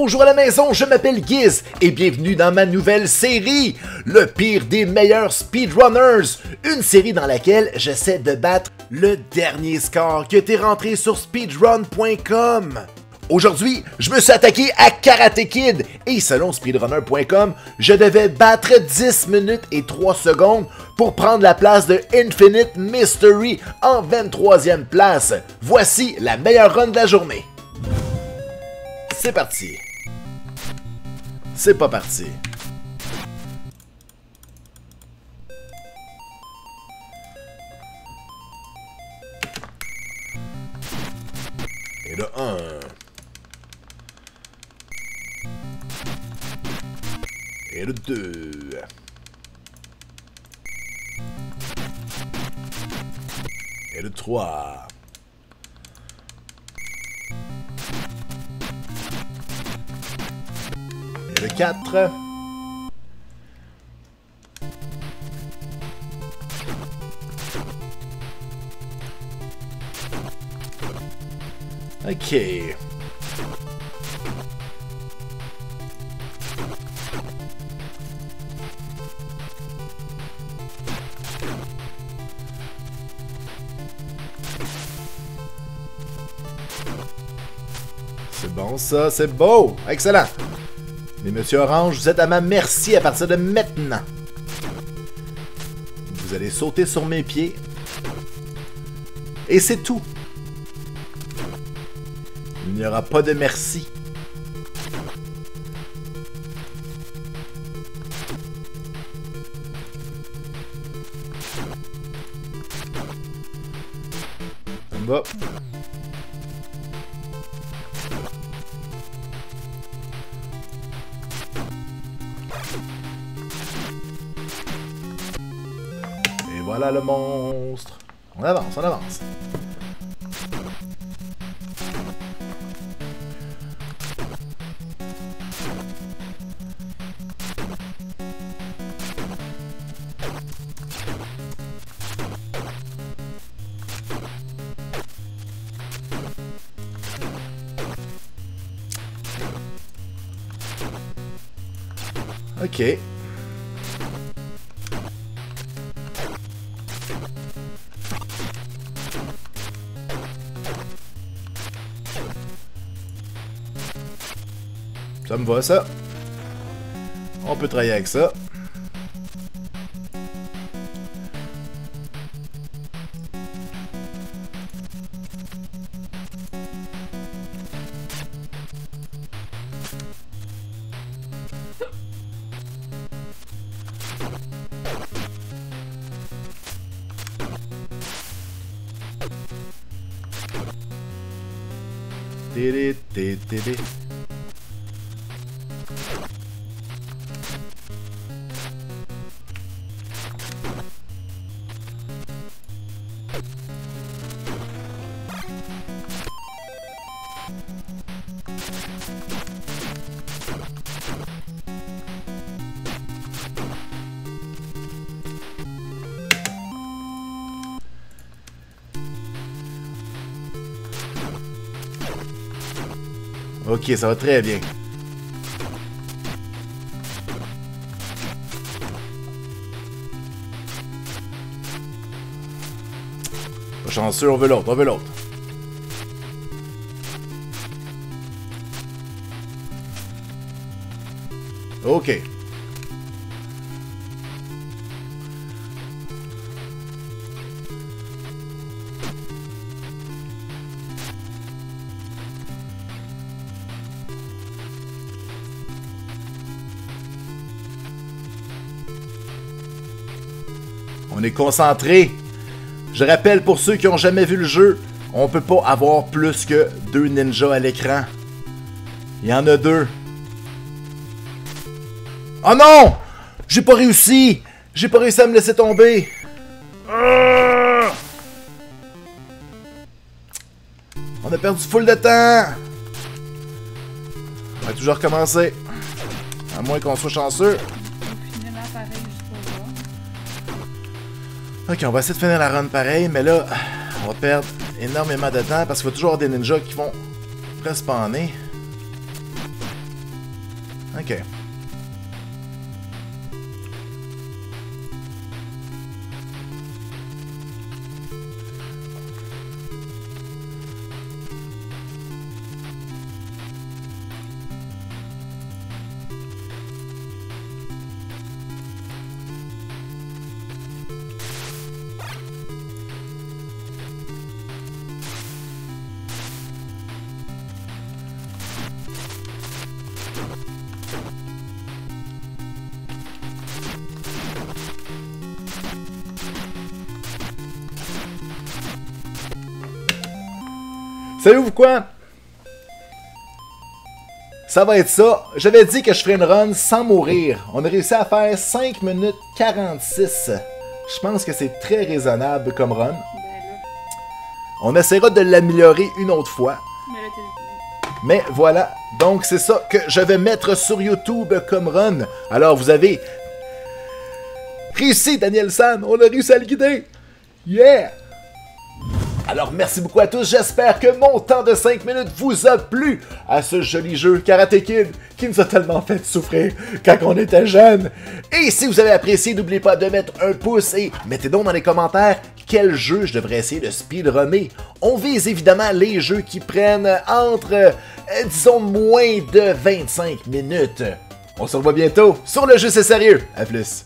Bonjour à la maison, je m'appelle Giz et bienvenue dans ma nouvelle série, le pire des meilleurs speedrunners, une série dans laquelle j'essaie de battre le dernier score qui été rentré sur speedrun.com. Aujourd'hui, je me suis attaqué à Karate Kid et selon speedrunner.com, je devais battre 10 minutes et 3 secondes pour prendre la place de Infinite Mystery en 23e place. Voici la meilleure run de la journée. C'est parti. C'est pas parti. Et le 1. Et le 2. Et le 3. Le 4. Ok. C'est bon ça, c'est beau! Excellent! Monsieur Orange, vous êtes à ma merci à partir de maintenant. Vous allez sauter sur mes pieds. Et c'est tout. Il n'y aura pas de merci. En bas. Et voilà le monstre. On avance, on avance. Ok. Ça me va, ça. On peut travailler avec ça. Ok, ça va très bien. Pas chanceux, on veut l'autre, on veut l'autre. Ok. On est concentré. Je rappelle pour ceux qui ont jamais vu le jeu, on peut pas avoir plus que deux ninjas à l'écran. Il y en a deux. Oh non! J'ai pas réussi! J'ai pas réussi à me laisser tomber! On a perdu full de temps! On va toujours recommencer. À moins qu'on soit chanceux. Ok, on va essayer de finir la run pareil, mais là, on va perdre énormément de temps parce qu'il va toujours avoir des ninjas qui vont respawner. Ok. Savez-vous quoi? Ça va être ça. J'avais dit que je ferais une run sans mourir. On a réussi à faire 5 minutes 46. Je pense que c'est très raisonnable comme run. Ben On essaiera de l'améliorer une autre fois. Mais voilà, donc c'est ça que je vais mettre sur YouTube comme run. Alors vous avez réussi, Daniel San, on a réussi à le guider. Yeah! Alors merci beaucoup à tous, j'espère que mon temps de 5 minutes vous a plu à ce joli jeu Karate Kid qui nous a tellement fait souffrir quand on était jeune. Et si vous avez apprécié, n'oubliez pas de mettre un pouce et mettez donc dans les commentaires quel jeu je devrais essayer de speedrunner. On vise évidemment les jeux qui prennent entre, euh, disons, moins de 25 minutes. On se revoit bientôt sur le jeu c'est sérieux. À plus.